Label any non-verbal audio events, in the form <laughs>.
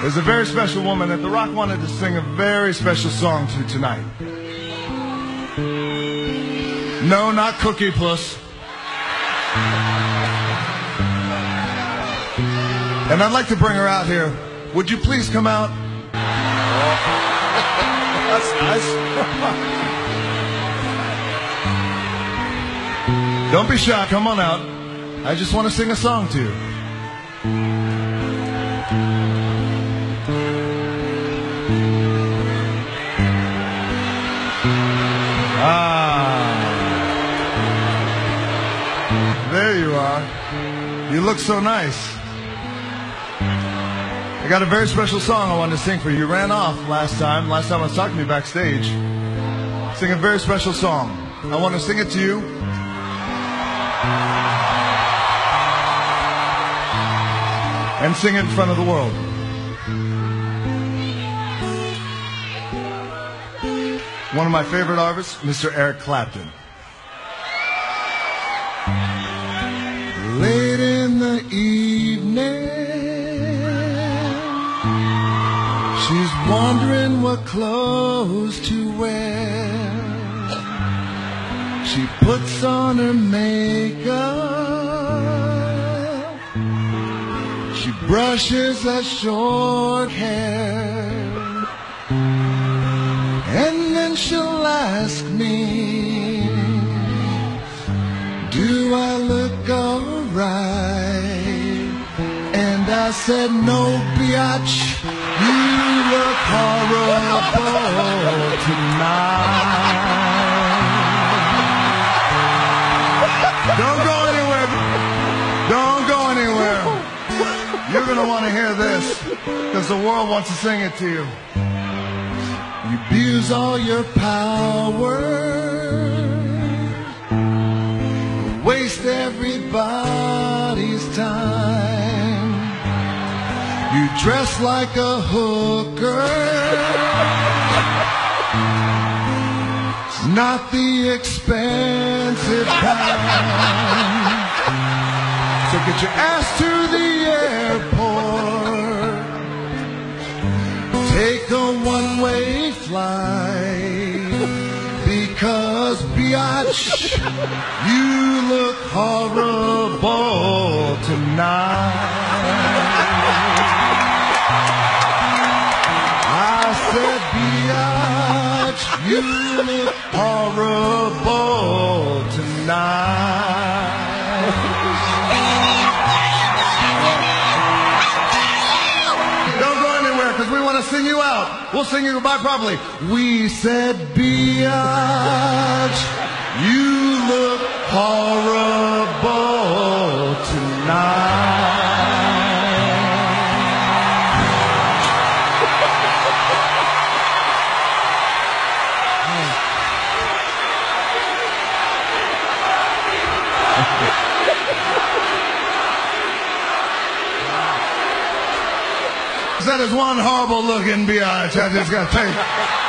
There's a very special woman that The Rock wanted to sing a very special song to tonight. No, not Cookie Puss. And I'd like to bring her out here. Would you please come out? That's <laughs> nice. Don't be shy. Come on out. I just want to sing a song to you. Ah. There you are. You look so nice. I got a very special song I wanted to sing for you. You ran off last time. Last time I was talking to you backstage. Sing a very special song. I want to sing it to you. And sing it in front of the world. One of my favorite artists, Mr. Eric Clapton. Late in the evening, she's wondering what clothes to wear. She puts on her makeup. She brushes her short hair. Do I look alright? And I said, No, biatch, you look horrible tonight. Don't go anywhere. Don't go anywhere. You're going to want to hear this because the world wants to sing it to you. You abuse all your power, waste everybody's time. You dress like a hooker, not the expensive kind. So get your ass to the airport. One-way because biatch, you look horrible tonight. I said biatch, you look horrible tonight. Because we want to sing you out. We'll sing you goodbye properly. We said, Biatch, you look horrible That is one horrible looking biatch. I just got to tell you.